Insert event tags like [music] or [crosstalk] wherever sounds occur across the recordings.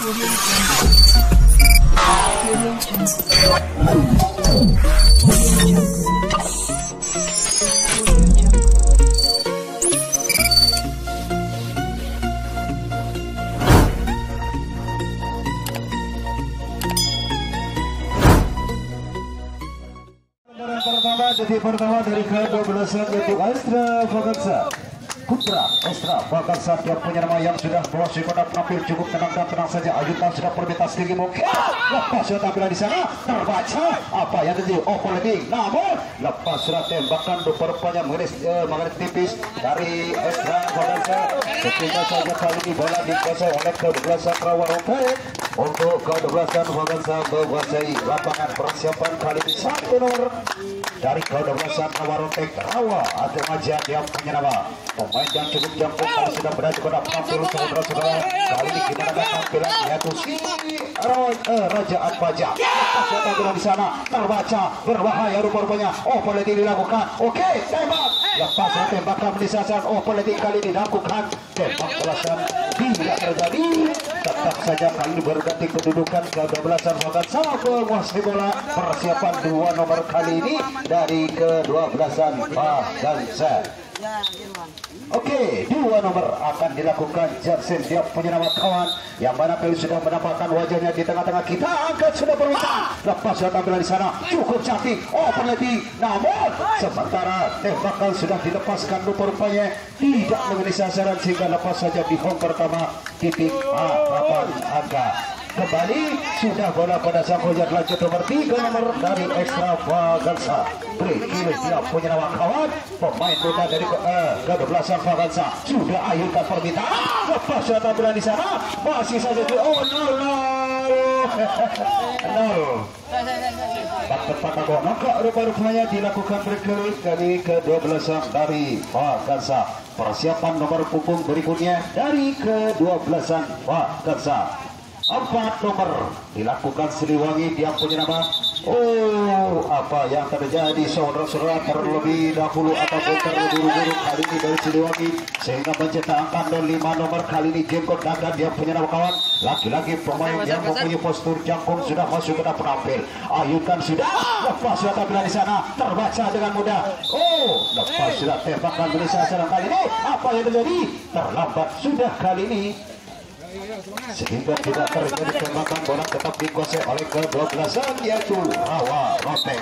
Kendaraan pertama jadi pertama dari ke-12 yaitu Astra Vagansa Putra Astra Vagansa dia punya nama yang sudah berhasil kota penampil cukup tenang dan tenang saja. Ayutan sudah permintaan tinggi mungkin lepas sudah tampilan di sana. Terbaca apa yang terjadi. Overlapping namun lepas sudah tembakan rupanya mengeris eh, tipis dari Astra Vagansa ketika saja kali ini bola dikuasai oleh ke-12 Satrawa Rompet untuk ke-12 Vagansa menguasai lapangan persiapan kali ini. Satu nomor dari ke-12 Nawarotek Rawa atau Maja yang punya nama. Pemain yang cukup jangkau sudah berada pada penampil saudara-saudara. Kali ini gimana tampilan yaitu si eh, Rajaan Baja lepas tampilan di sana terbaca berbahaya rupa-rupanya. Oh politik dilakukan. Oke tembak lepas tembakan disasar oh politik kali ini dilakukan tembak belasan. Tidak terjadi. Tetap saja kali ini berganti kedudukan ke-12an Fakat sama penguasai bola. Persiapan dua nomor kali ini dari ke-12an Fagansa Oke, dua nomor akan dilakukan. Jackson dia punya nama kawan yang mana kali sudah menampakkan wajahnya di tengah-tengah. Kita angkat sudah berwitan lepas sudah tampilan di sana. Cukup cantik oh peneliti namun sementara tembakan sudah dilepaskan rupa-rupanya tidak mengenai sasaran sehingga lepas saja di home pertama. Titik harapan angka kembali sudah bola pada sang hujat lanjut nomor 3 nomor dari extravaganza Brikili dia punya nama kawan pemain muda dari eh, ke-12 Extravaganza sudah akhirkan permintaan lepas sudah tampilan di sana masih saja di oh no no [laughs] no tepat aku maka rupa-rupanya dilakukan berkali kali ke-12 dari Vaganza. Persiapan nomor punggung berikutnya dari ke-12 Vaganza empat nomor. Dilakukan Siliwangi dia punya nama. Oh apa yang terjadi saudara-saudara terlebih dahulu ataupun terburu-buru kali ini dari Siliwangi sehingga menciptakan dan lima nomor kali ini jenggot dagan dia punya nama kawan. Laki-laki pemain yang mempunyai postur jangkung sudah masuk ke dalam penampil Ayukan sudah lepas sudah tampilan di sana. Terbaca dengan mudah. Oh lepas sudah tembakan Indonesia sedang kali ini. Apa yang terjadi? Terlambat. Sudah kali ini sehingga tidak terjadi tembakan bola tetap dikuasai oleh ke-12an yaitu Rawa Rotek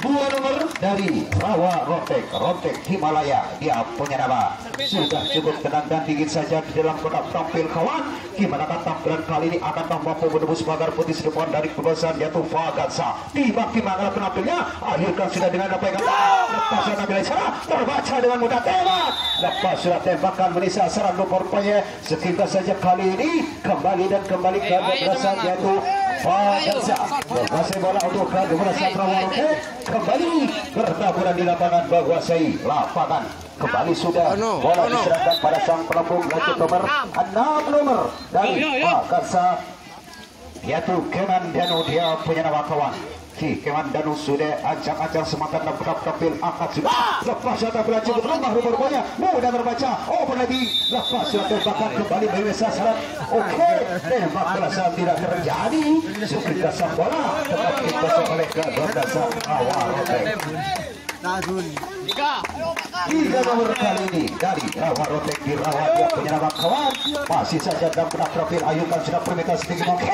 dua nomor dari Rawa Rotek Rotek Himalaya. Dia punya nama. Sudah cukup tenang dan dingin saja di dalam kotak tampil kawan. Gimana tampilan kali ini akan mampu menembus pagar putih depan dari kebesaran yaitu Fagansa tiba gimana penampilnya akhirkan sudah dengan apa yang lepas sudah tampilan sana terbaca dengan mudah tembak. Lepas sudah tembakan menisa serang rupanya sekitar saja kali ini kembali dan kembali ke kebesaran yaitu Fagansa masih bola untuk kebesaran Rawa kembali bertaburan di lapangan menguasai lapangan kembali sudah bola diserahkan pada sang pelambung lanjut nomor 6 nomor dari Makarsa yaitu Kenan Danu dia punya nama kawan Ki Keman Danu sudah ancang-ancang semangat dan tetap tampil angkat sudah lepas sudah tampilan cukup lemah rupa-rupanya mudah terbaca. Oh lagi. Lepas sudah tembakan kembali bebas sasaran oke tembak belasan tidak terjadi. Seketika sang bola tetap dikosong oleh ke-12 awal Tiga. Nomor kali ini. Dari Rawa Rotek di Rawa dia punya nama kawan. Masih saja dalam benak profil Ayukan sudah permintaan setinggi mungkin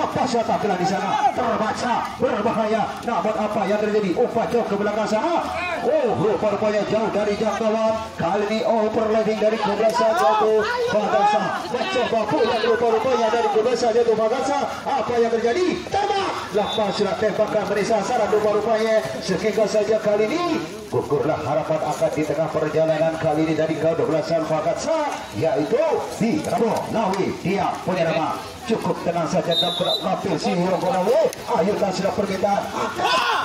lepas sudah tampilan di sana? Terbaca berbahaya. Namun apa yang terjadi? Oh pacok ke belakang sana. Oh rupa-rupanya jauh dari jangkauan. Kali ini overlapping dari kebesaran jatuh. Fagansa mencoba pulang rupa-rupanya dari kebesaran jatuh. Fagansa apa yang terjadi? Tembak lepas sudah tembakan merisa sasaran rupa-rupanya. Sehingga saja kali ini gugurlah harapan akan di tengah perjalanan kali ini dari ke-12an Fagansa yaitu di Ramo. Nawi dia punya nama. Cukup tenang saja dan berat tampil si Hiro Gonawe akhirkan sudah permintaan.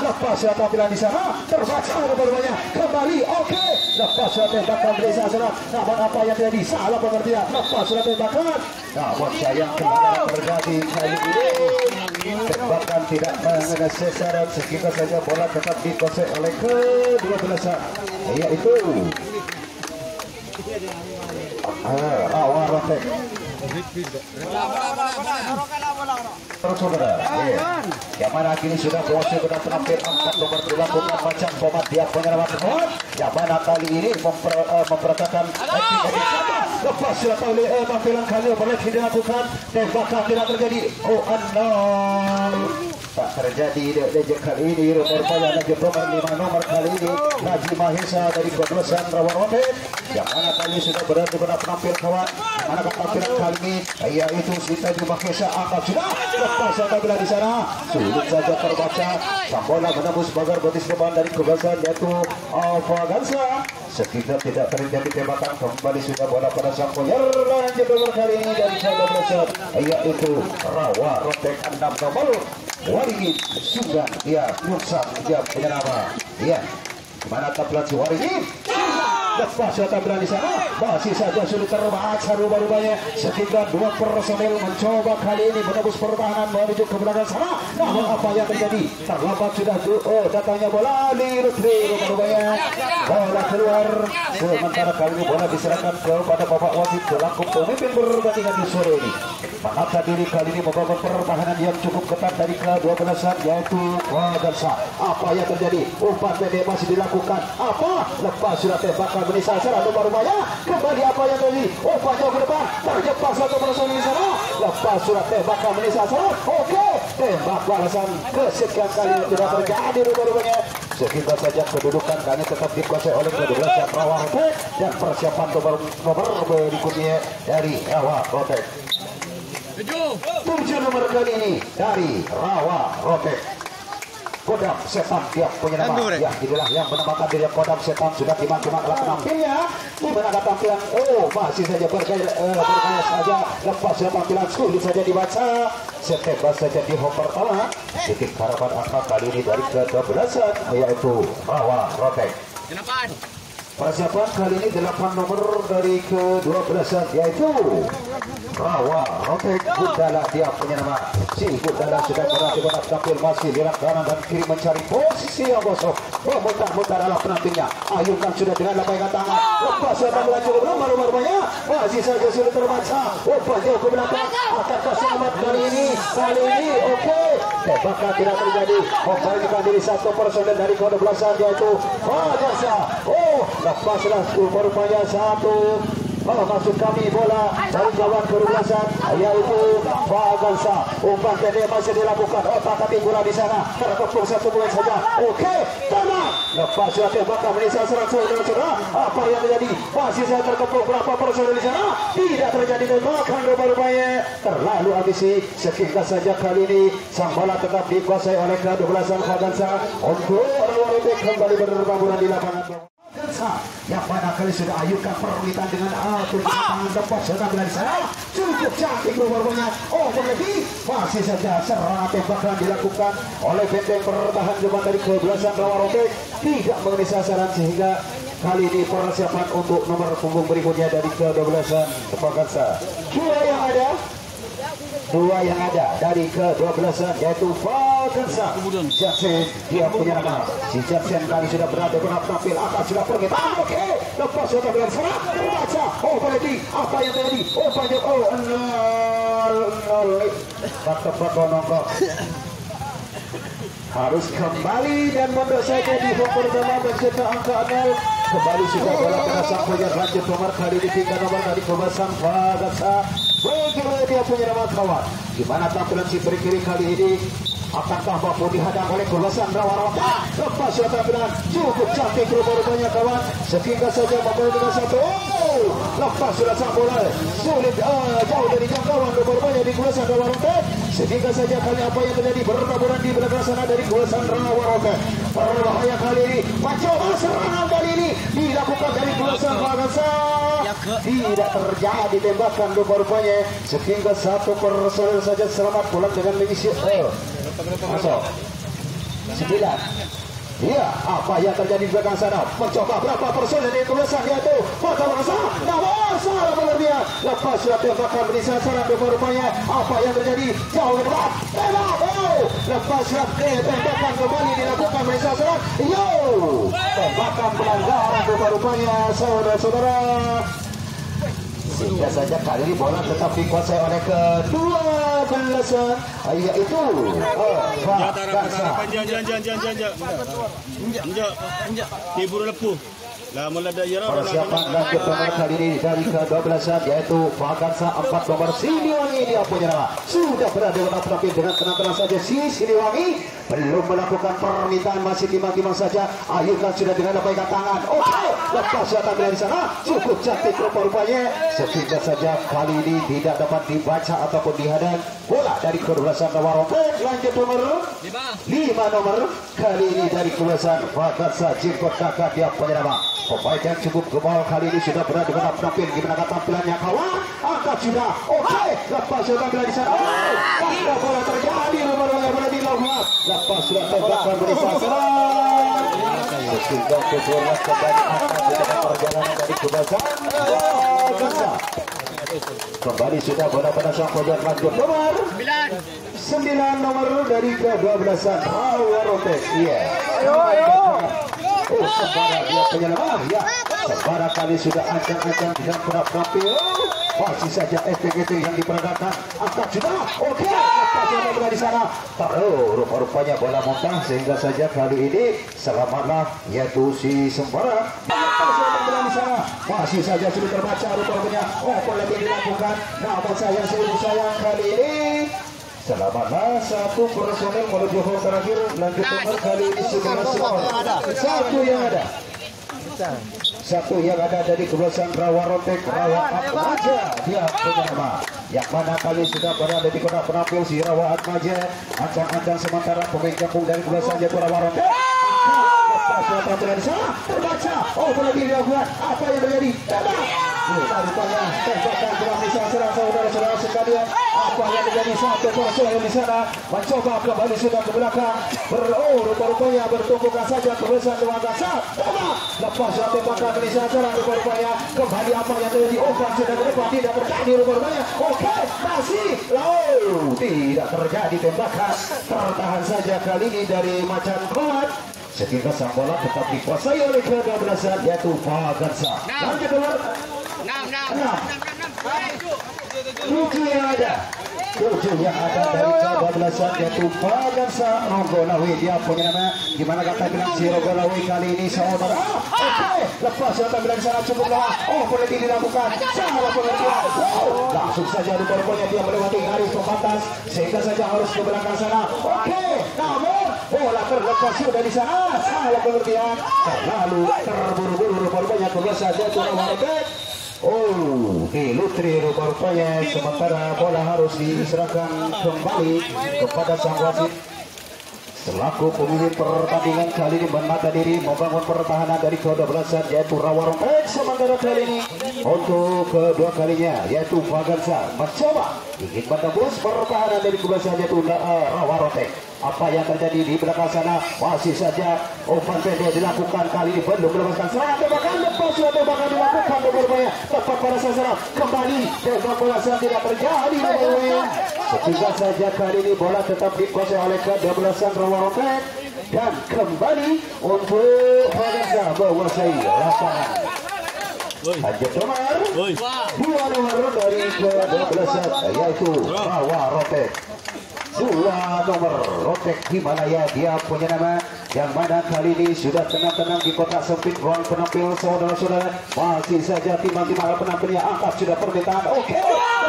Lepas sudah tampilan di sana. Terbaca rupa-rupanya. Kembali oke. Okay. lepas sudah tembakan dari sana namun apa yang terjadi? Salah pengertian. Lepas sudah tembakan. Namun sayang kembali terjadi kali ini tembakan tidak mengenai sasaran sekitar saja bola tetap dikuasai oleh ke-12 yaitu ah, awal rotek saudara, iya. yang mana sudah sudah penampil empat nomor dilakukan macam pomat dia tersebut. Yang mana kali ini memper, uh, memperatakan lepas sudah tahu uh, tampilan kali tidak dilakukan. Tembakan tidak terjadi. Oh, enam tak terjadi dejek kali ini. Rupanya Najib nomor lima nomor kali ini? Najib Mahesa dari Kodlosan Rawarote yang mana kali sudah berada pada penampil kawan? Mana tampilan kali ini? Yaitu Sita Najib Mahesa. Angkat sudah lepas apabila di sana. Sulit saja terbaca. Sambola menembus pagar betis depan dari Kodlosan yaitu Alfa sekitar tidak terjadi tembakan kembali sudah bola pada sang lanjut nomor kali ini dari Kodlosan yaitu Rawa Rotek 6 nomor Waringin sudah dia rusak dia punya nama ya mana tablat si Tampilan di sana masih saja sulit terbaca rubah-rubahnya sekitar dua personel mencoba kali ini menembus pertahanan menuju ke belakang sana. Namun apa yang terjadi? Terlambat sudah oh datangnya bola di Lutfi rubah-rubahnya bola keluar. Sementara kali ini bola diserahkan kepada Bapak Wasit selaku pemimpin bergantian di sore ini menata diri kali ini membangun pertahanan yang cukup ketat dari kedua belasan yaitu Wadarsa. Apa yang terjadi? Umpan pendek masih dilakukan. Apa? Lepas sudah tembakan menisal serah rumah-rumahnya kembali apa yang terjadi? Umpan jauh ke depan. Terjebak satu persoalan di sana. Lepas sudah tembakan menisal serah oke tembak balasan. Kesekian kali tidak terjadi rumah-rumahnya sehingga saja kedudukan kami tetap dikuasai oleh kedua yang Rawa dan persiapan nomor nomor berikutnya dari Rawa Rotek tujuh nomor kali ini dari Rawa Rotek Kodam Setan tiap punya nama. Ya inilah yang menamakan diri. Kodam Setan sudah timak-timak alat penampilnya di mana ada tampilan? Oh masih saja bergaya, eh, bergaya saja. Lepas ya tampilan sulit saja dibaca. Setebas saja di home pertama. Titik harapan angka kali ini dari ke-12 yaitu Rawa Rotek persiapan kali ini 8 nomor dari ke-12 yaitu Rawa Rotek Gudala dia punya nama si Gudala sudah berhasil benar tampil masih lihat kanan dan kiri mencari posisi yang kosong memutar-mutar ala penampilnya ayunkan sudah dengan lapaikan tangan lepas sudah melaju ke belum rumah-rumahnya masih saja sudah terbaca umpan jauh ke belakang apakah selamat kali ini kali ini oke okay. Tembakan tidak terjadi membalikkan diri satu personel dari kode belasan yaitu Fajarsa oh lepaslah rupanya satu Oh, maksud kami bola dari kawan kerugasan yaitu Fagansa. Umpan pendek masih dilakukan. Otak kaki bola di sana. Terkepung satu poin saja. Oke, tenang. Lepas sudah tembakan Melisa serat dan saudara. Apa yang terjadi? Masih saya terkepung berapa personel di sana. Tidak terjadi tembakan rupa-rupanya. Terlalu ambisi. Sehingga saja kali ini sang bola tetap dikuasai oleh kedua-belasan Fagansa. Untuk Rawa kembali berbaburan di lapangan. Yang pada kali sudah ayukan perwitan dengan atur tangan lepas sudah bila sana cukup cantik rumah-rumahnya oh berlebih. Masih saja serangan tembakan dilakukan oleh benteng pertahan depan dari kebelasan Rawarote tidak mengenai sasaran sehingga kali ini persiapan untuk nomor punggung berikutnya dari ke-12 Tepakansa dua yang ada dua yang ada dari ke-12 yaitu Falkensa Jackson dia punya nama. Si Jackson kali sudah berada benar tampil akan sudah pergi. Ah, oke. Okay. lepas sudah bilang sana baca. Oh berarti apa yang terjadi? Oh banyak oh nol nol. Nongkrong. Harus kembali dan mundur saja di home pertama mencetak angka 0 kembali sudah bola pada sang punya lanjut. Nomor kali ini tiga nomor dari pemasan Fadasa Bagaimana dia punya nama kawan Gimana tampilan si kiri kali ini? Akankah mampu dihadang oleh kulasan rawa-rawa Lepas sudah tampilan Cukup cantik rupa-rupanya kawan. Sehingga saja membawa dengan satu. Oh, Lepas sudah sang bola Sulit uh, jauh dari jangkauan rupa-rupanya di kulasan rawa-rawa Sehingga saja kali apa yang terjadi? Bertaburan di belakang sana dari kulasan rawa-rawa Berbahaya kali ini Mencoba serangan kali ini Dilakukan dari kulasan rawa Tidak terjadi tembakan rupa-rupanya Sehingga satu personel saja selamat pulang dengan mengisi oh. Masuk. Sembilan. Iya, apa yang terjadi di belakang sana? Mencoba berapa persen dari tulisan yaitu Lepas sudah tembakan di sasaran rupanya apa yang terjadi? Jauh depan, tembak, oh! Lepas sudah tembakan kembali dilakukan di sasaran, yo! Tembakan pelanggaran rupanya saudara-saudara. sehingga saja kali ini bola tetap dikuasai oleh kedua belasan yaitu oh, Jangan, jangan, jangan, jangan, jangan. Injak, injak. Tibur lepuh. Persiapan lanjut nomor kali ini dari ke-12 yaitu Fagansa 4 nomor Siliwangi dia nama. Sudah berada dengan terapi dengan tenang-tenang saja si Siliwangi belum melakukan permintaan masih timang-timang saja. Ayukan sudah dengan lepaskan tangan. Oke, lepas datang dari sana. Cukup cantik rupa-rupanya. Sehingga saja kali ini tidak dapat dibaca ataupun dihadang. Bola dari ke-12 nomor lanjut nomor 5 nomor kali ini dari ke-12 Fagansa Jingkot Kakak dia nama. Pemain yang cukup kebal kali ini sudah berada dengan penampil gimana tampilannya? Kawan angkat sudah. Oke lepas sudah tampilan di sana. Oh bola terjadi. Bola bola di lawan lepas sudah terbakar dari sasaran sehingga kedua kembali akan dengan perjalanan dari kebasan kembali sudah bola pada sang pojok lanjut. Nomor 9 nomor dari ke-12an Rawarote iya. Oh, Sembara dia penyelamat. Ya. Sembara kali sudah ancang-ancang tidak pernah tampil. Masih saja efek-efek yang diperagakan. Angkat sudah. Oke. Lepas yang berada di sana. Taruh rupa-rupanya bola muntah sehingga saja kali ini selamatlah yaitu si Sembara. di sana. Masih saja sudah terbaca rupa-rupanya. Oh, bola yang dilakukan. Namun saya sungguh sayang kali ini Selamatlah satu personel menuju hall terakhir lanjut nomor kali ini sudah satu yang ada satu yang ada dari kebebasan Rawa Rotek Rawa Atmaja. Dia punya nama yang mana kali sudah berada di kota penampil si Rawa Atmaja. Ancang-ancang sementara pemain kampung dari kebebasan Jatuh Rawa Lepas peraturan sana terbaca. Oh boleh dilakukan apa yang terjadi? Tembak rupanya tembakan telah bisa serang saudara-saudara sekalian apa yang menjadi satu personel di sana mencoba kembali sudah ke belakang ber oh rupa-rupanya bertumbukan saja kebesaran kasar tembak lepas sudah tembakan dari sana serang rupa-rupanya kembali apa yang terjadi oh kan sudah ke depan tidak terjadi rupa-rupanya oke masih oh tidak terjadi tembakan tertahan saja kali ini dari macan kuat sehingga sang bola tetap dikuasai oleh ke-12 yaitu Fagansa. Lanjut 6. Tujuh yang ada. Tujuh ada dari ke-12 yaitu Fagansa Rogonawi. Dia punya nama gimana kata bilang si Rogonawi kali ini saudara. Oke, lepas yang bilang sana cukup lama. Oh, boleh dilakukan. Salah. Oh, langsung saja rupanya dia melewati garis pembatas sehingga saja harus ke belakang sana. Oke, namun bola terlepas sudah di sana. Salah pengertian. Terlalu terburu-buru rupanya kebiasaan dia turun mereka. Oh, Lutri rupa-rupanya sementara bola harus diserahkan kembali kepada sang wasit. Selaku pemimpin pertandingan kali ini bermata diri membangun pertahanan dari ke-12 yaitu Rawarong X sementara kali ini untuk kedua kalinya yaitu Fagansa mencoba ingin menembus pertahanan dari ke-12 yaitu uh, Rawarong X apa yang terjadi di belakang sana? Masih saja umpan pendek dilakukan. Kali ini belum melepaskan. Serangan tembakan lepas sudah tembakan dilakukan berbahaya tepat pada sasaran kembali. Tembak bola sedang tidak terjadi berbahaya sehingga saja kali ini bola tetap dikuasai oleh ke-12an Rawaroket dan kembali untuk Faganza menguasai lapangan. Lanjut nomor dua nomor dari ke-12 yaitu Rawaroket dua nomor Rotek Himalaya dia punya nama yang mana kali ini sudah tenang-tenang di kotak sempit ruang penampil saudara-saudara. Masih saja timang-timang penampilnya angkat sudah permintaan. Oke okay.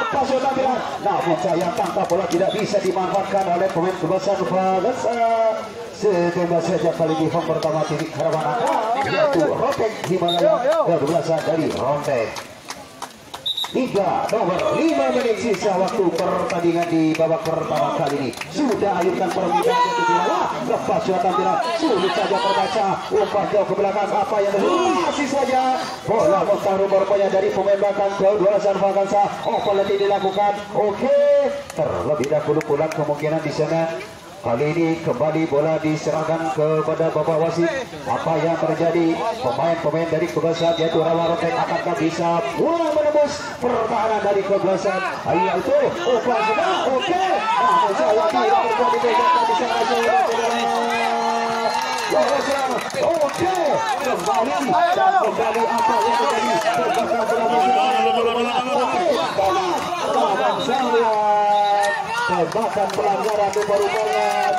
lepas sudah tampilan. Namun sayang bola tidak bisa dimanfaatkan oleh pemain kebesaran Valesa setembak saja kali di home pertama titik harapan yaitu Rotek Himalaya kedua dari Rotek tiga nomor lima menit sisa waktu pertandingan di babak pertama kali ini. Sudah ayunkan permintaan ke bawah. Lepas sudah tampilan sulit saja terbaca. Umpan jauh ke belakang. Apa yang masih saja. Bola montar rupanya dari pemain belakang. Ke dua Vakansa oh penalti dilakukan. Oke. Terlebih dahulu pulang kemungkinan di sana. Kali ini kembali bola diserahkan kepada Bapak Wasit. Apa yang terjadi? Pemain-pemain dari kebesaran yaitu Rawa Rotek akankah bisa mulai menembus pertahanan dari kebesaran? Ayo itu, oke. Sudah, oke. Namun saya tidak di sana Oke, kembali kembali apa yang Oke, tembakan pelanggaran rupanya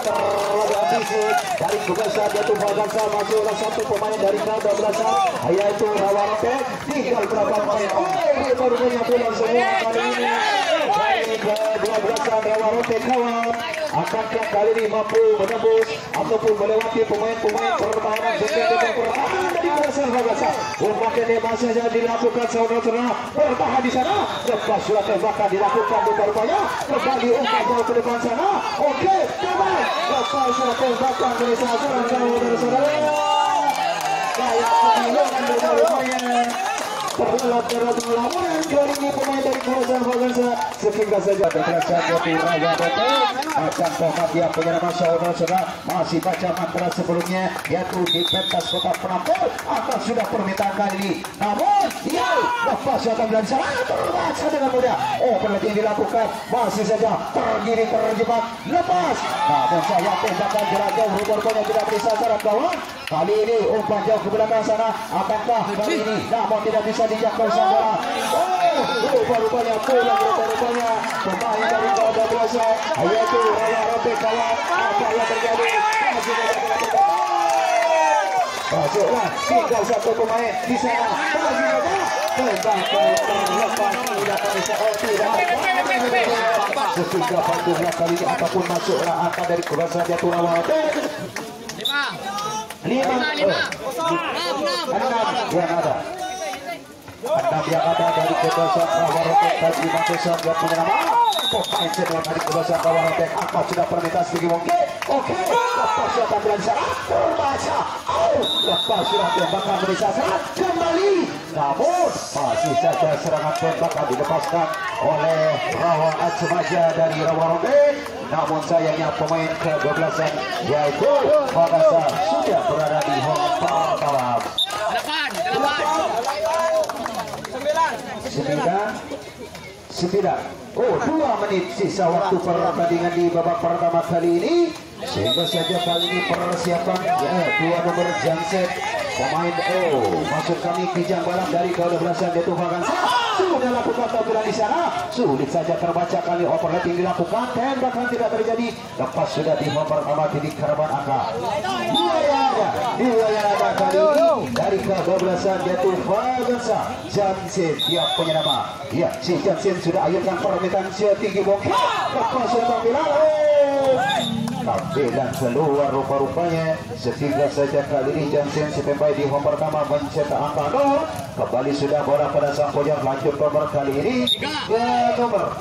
terlalu fisik dari kebesaran jatuh Fagansa masih ada satu pemain dari kandang belasan yaitu Rawarote tinggal berapa pemain. Ini baru pulang semua. Kali ini dari kedua belasan Rawarote kawan akankah kali ini mampu menembus ataupun melewati pemain-pemain pertahanan dengan pertahanan dari belasan Fagansa umpamanya masih saja dilakukan saudara-saudara. Bertahan di sana. Lepas sudah tembakan dilakukan rupanya kembali umpan jauh ke depan sana. Oke teman lepas sudah tembakan dari sasaran saudara-saudara kayak kebingungan pemain dari saja Raja akan saudara-saudara masih baca mantra sebelumnya yaitu di pentas kota penampil akan sudah permintaan kali ini namun dia lepas datang dari sana terbaca dengan mudah oh penelitian dilakukan masih saja tergiri terjebak lepas namun saya tembakan jarak jauh rupanya tidak beri sasaran kawan kali ini umpan jauh ke belakang sana akankah kali ini namun tidak bisa dijangkau saudara oh rupa-rupanya pulang rupa-rupanya pemain dari Kota Biasa yaitu Raya Rote kawan apa yang terjadi Masuklah tinggal satu pemain di sana masih terlepas tidak bisa oh sehingga pantulnya kali ini apa pun masuklah angka dari kuasa jatuh awal lima lima enam yang ada enam yang ada dari kebasan bawah roket bagi Manchester buat penyelamat pemain senior dari kebasan bawah roket. Apa sudah permintaan sedikit mungkin oke lepas sudah tampilan sana terbaca lepas sudah tembakan dari sasaran kembali. Namun masih saja serangan tembakan dilepaskan oleh Rawa Acemaja dari Rawa Roket. Namun sayangnya pemain ke-12 yaitu Fagasa sudah berada di home pertama sembilan sembilan oh dua menit sisa waktu pertandingan di babak pertama kali ini. Sehingga saja kali ini persiapan ya dua nomor Janset. Pemain oh maksud kami kijang balap dari ke-12 yaitu Fagansa sudah lakukan tampilan di sana sulit saja terbaca kali overlapping dilakukan. Tembakan tidak terjadi lepas sudah di home pertama di karaban angka dua yang ada dua yang ada kali ini. Dari ke-12 yaitu Fagansa Jansen dia punya nama. Ya si Jansen sudah akhirkan permintaan setinggi bongkar lepas sudah tampilan oh tampilan keluar rupa-rupanya. Sehingga saja kali ini Jansen setempai di home pertama mencetak angka 0 kembali sudah bola pada sang pojok lanjut nomor kali ini. Ya nomor.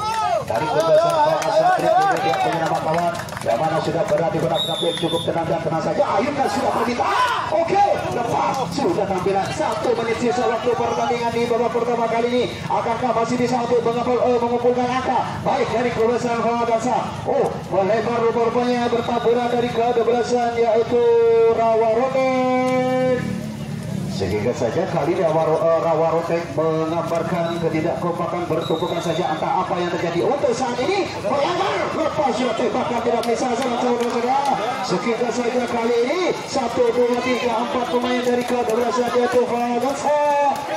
Dari kebebasan Bangsa Satria dia punya nama kawan. Yang mana sudah berada di benak tampil cukup tenang dan tenang saja. Ayukan sudah permintaan oke lepas. Sudah tampilan satu menit sisa waktu pertandingan di babak pertama kali ini. Akankah masih bisa untuk mengumpul, uh, mengumpulkan angka? Baik dari kebebasan Bangsa oh melebar rupa-rupanya bertaburan dari kedebelasan yaitu Rawa Roten sehingga saja kali ini uh, Rawa Rotek mengabarkan ketidakkompakan bertumpukan saja antara apa yang terjadi untuk saat ini melanggar lepas sudah tembakan tidak bisa saudara-saudara sehingga saja kali ini satu dua tiga empat pemain dari kedebelasan yaitu Fagansa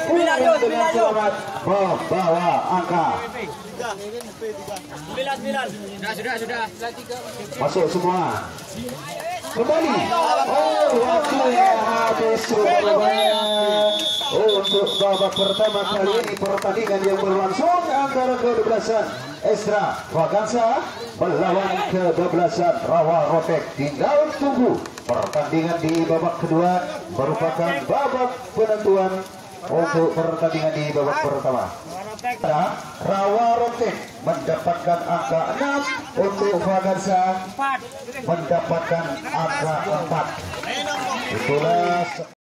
pulang dengan selamat membawa angka Sembilan, sembilan. Sudah, sudah, sudah. masuk semua kembali. Oh waktunya habis untuk babak pertama kali ini pertandingan yang berlangsung antara kedebelasan Esra Fagansa melawan kedebelasan Rawa Rotek. Tinggal tunggu pertandingan di babak kedua merupakan babak penentuan untuk pertandingan di babak pertama Rawa Rotek mendapatkan angka 6 untuk Fagansa mendapatkan angka 4 itulah